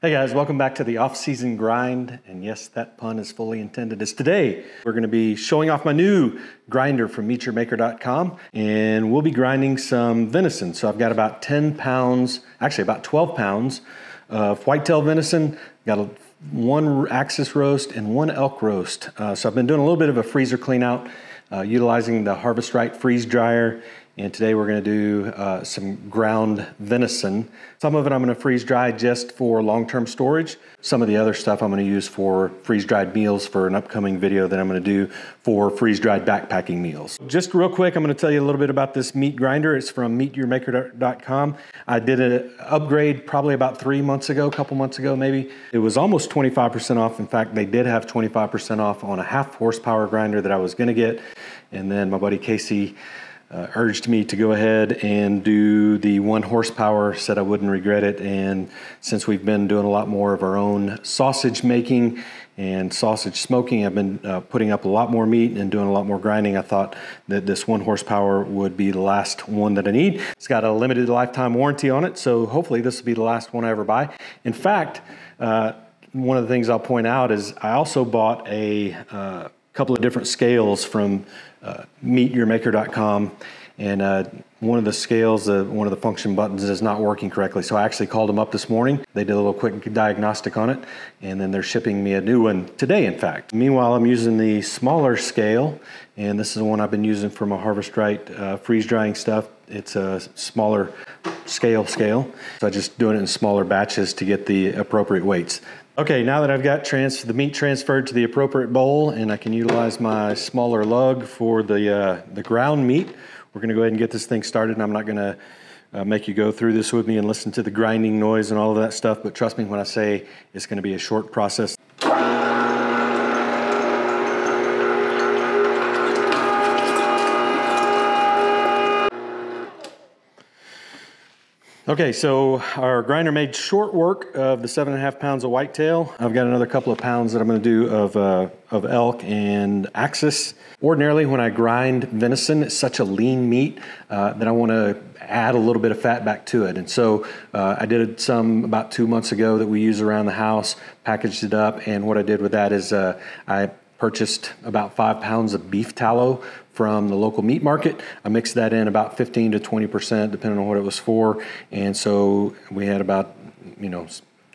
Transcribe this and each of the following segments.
Hey guys, welcome back to the off-season grind. And yes, that pun is fully intended. As today, we're gonna be showing off my new grinder from meatyourmaker.com and we'll be grinding some venison. So I've got about 10 pounds, actually about 12 pounds of whitetail venison. Got a, one axis roast and one elk roast. Uh, so I've been doing a little bit of a freezer clean out, uh, utilizing the Harvest Right freeze dryer and today we're going to do uh, some ground venison. Some of it I'm going to freeze dry just for long-term storage. Some of the other stuff I'm going to use for freeze-dried meals for an upcoming video that I'm going to do for freeze-dried backpacking meals. Just real quick, I'm going to tell you a little bit about this meat grinder. It's from meatyourmaker.com. I did an upgrade probably about three months ago, a couple months ago maybe. It was almost 25% off. In fact, they did have 25% off on a half horsepower grinder that I was going to get. And then my buddy Casey uh, urged me to go ahead and do the one horsepower, said I wouldn't regret it. And since we've been doing a lot more of our own sausage making and sausage smoking, I've been uh, putting up a lot more meat and doing a lot more grinding. I thought that this one horsepower would be the last one that I need. It's got a limited lifetime warranty on it, so hopefully this will be the last one I ever buy. In fact, uh, one of the things I'll point out is I also bought a uh, couple of different scales from uh, meatyourmaker.com. And uh, one of the scales, uh, one of the function buttons is not working correctly. So I actually called them up this morning. They did a little quick diagnostic on it, and then they're shipping me a new one today, in fact. Meanwhile, I'm using the smaller scale, and this is the one I've been using for my Harvest Right uh, freeze drying stuff. It's a smaller scale scale. So I'm just doing it in smaller batches to get the appropriate weights. Okay, now that I've got trans the meat transferred to the appropriate bowl and I can utilize my smaller lug for the, uh, the ground meat, we're gonna go ahead and get this thing started and I'm not gonna uh, make you go through this with me and listen to the grinding noise and all of that stuff, but trust me when I say it's gonna be a short process. Okay, so our grinder made short work of the seven and a half pounds of whitetail. I've got another couple of pounds that I'm gonna do of, uh, of elk and axis. Ordinarily, when I grind venison, it's such a lean meat uh, that I wanna add a little bit of fat back to it. And so uh, I did some about two months ago that we use around the house, packaged it up, and what I did with that is uh, I purchased about five pounds of beef tallow from the local meat market. I mixed that in about 15 to 20%, depending on what it was for. And so we had about, you know,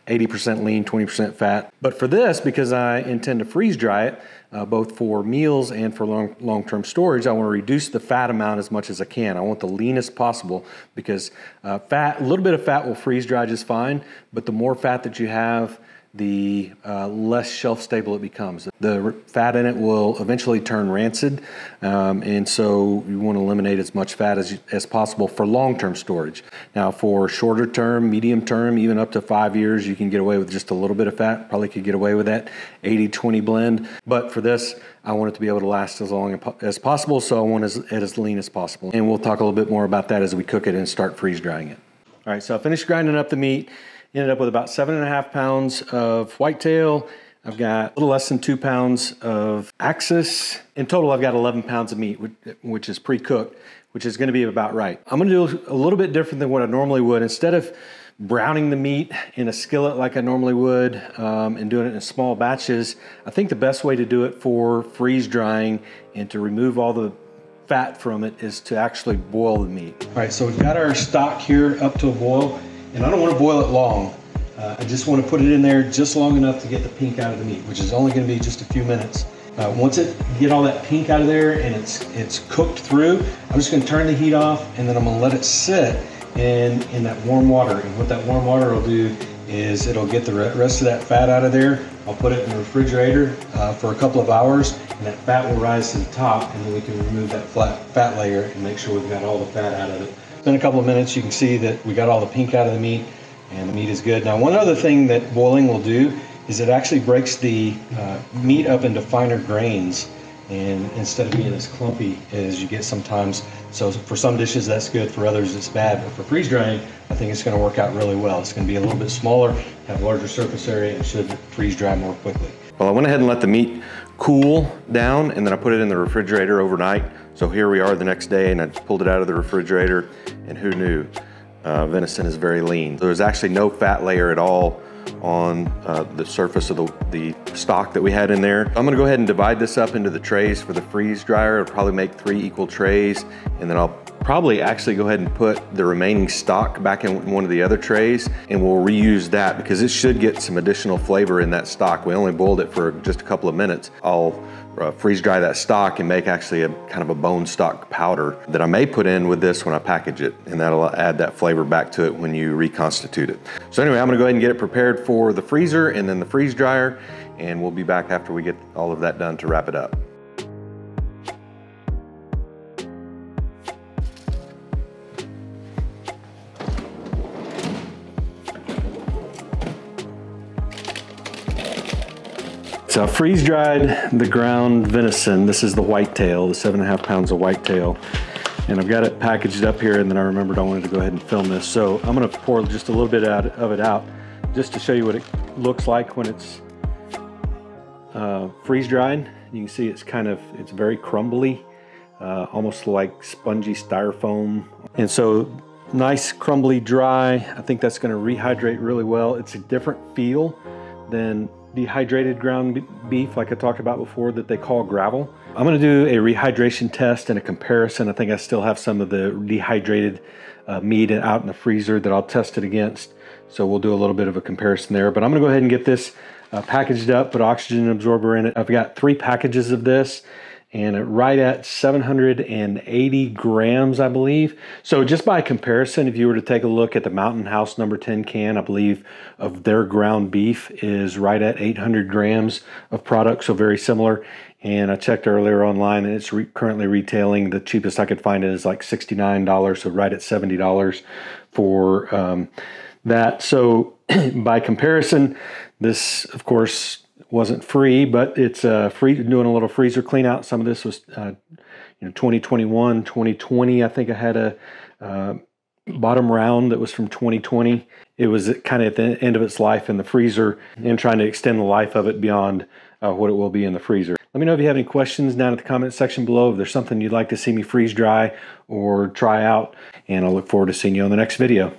80% lean, 20% fat. But for this, because I intend to freeze dry it, uh, both for meals and for long, long-term storage, I want to reduce the fat amount as much as I can. I want the leanest possible because uh, fat, a little bit of fat will freeze dry just fine, but the more fat that you have, the uh, less shelf stable it becomes. The fat in it will eventually turn rancid, um, and so you want to eliminate as much fat as, as possible for long term storage. Now, for shorter term, medium term, even up to five years, you can get away with just a little bit of fat. Probably could get away with that 80 20 blend, but for this, I want it to be able to last as long as possible, so I want it as, as lean as possible. And we'll talk a little bit more about that as we cook it and start freeze drying it. All right, so I finished grinding up the meat. Ended up with about seven and a half pounds of whitetail. I've got a little less than two pounds of axis. In total, I've got 11 pounds of meat, which is pre-cooked, which is gonna be about right. I'm gonna do a little bit different than what I normally would. Instead of browning the meat in a skillet like I normally would um, and doing it in small batches, I think the best way to do it for freeze drying and to remove all the fat from it is to actually boil the meat. All right, so we've got our stock here up to a boil. And I don't want to boil it long. Uh, I just want to put it in there just long enough to get the pink out of the meat, which is only going to be just a few minutes. Uh, once it get all that pink out of there and it's it's cooked through, I'm just going to turn the heat off and then I'm going to let it sit in in that warm water. And what that warm water will do is it'll get the rest of that fat out of there. I'll put it in the refrigerator uh, for a couple of hours and that fat will rise to the top and then we can remove that flat fat layer and make sure we've got all the fat out of it. In a couple of minutes, you can see that we got all the pink out of the meat and the meat is good. Now, one other thing that boiling will do is it actually breaks the uh, meat up into finer grains and instead of being as clumpy as you get sometimes. So for some dishes that's good, for others it's bad. But for freeze drying, I think it's gonna work out really well. It's gonna be a little bit smaller, have larger surface area, and should freeze dry more quickly. Well, I went ahead and let the meat cool down and then I put it in the refrigerator overnight so here we are the next day and I pulled it out of the refrigerator and who knew? Uh, venison is very lean. There's actually no fat layer at all on uh, the surface of the, the stock that we had in there. I'm gonna go ahead and divide this up into the trays for the freeze dryer. I'll probably make three equal trays and then I'll probably actually go ahead and put the remaining stock back in one of the other trays and we'll reuse that because it should get some additional flavor in that stock. We only boiled it for just a couple of minutes. I'll uh, freeze dry that stock and make actually a kind of a bone stock powder that I may put in with this when I package it and that'll add that flavor back to it when you reconstitute it. So anyway, I'm gonna go ahead and get it prepared for the freezer and then the freeze dryer and we'll be back after we get all of that done to wrap it up. So I freeze dried the ground venison. This is the whitetail, the seven and a half pounds of whitetail. And I've got it packaged up here and then I remembered I wanted to go ahead and film this. So I'm gonna pour just a little bit out of it out just to show you what it looks like when it's uh, freeze dried. You can see it's kind of, it's very crumbly, uh, almost like spongy styrofoam. And so nice crumbly dry. I think that's gonna rehydrate really well. It's a different feel than dehydrated ground beef like I talked about before that they call gravel. I'm gonna do a rehydration test and a comparison. I think I still have some of the dehydrated uh, meat out in the freezer that I'll test it against. So we'll do a little bit of a comparison there, but I'm gonna go ahead and get this uh, packaged up, put oxygen absorber in it. I've got three packages of this and right at 780 grams, I believe. So just by comparison, if you were to take a look at the Mountain House number 10 can, I believe of their ground beef is right at 800 grams of product, so very similar. And I checked earlier online and it's re currently retailing, the cheapest I could find it is like $69, so right at $70 for um, that. So by comparison, this, of course, wasn't free, but it's uh, free doing a little freezer clean out. Some of this was, uh, you know, 2021, 2020. I think I had a uh, bottom round that was from 2020. It was kind of at the end of its life in the freezer and trying to extend the life of it beyond uh, what it will be in the freezer. Let me know if you have any questions down at the comment section below. If there's something you'd like to see me freeze dry or try out, and I'll look forward to seeing you on the next video.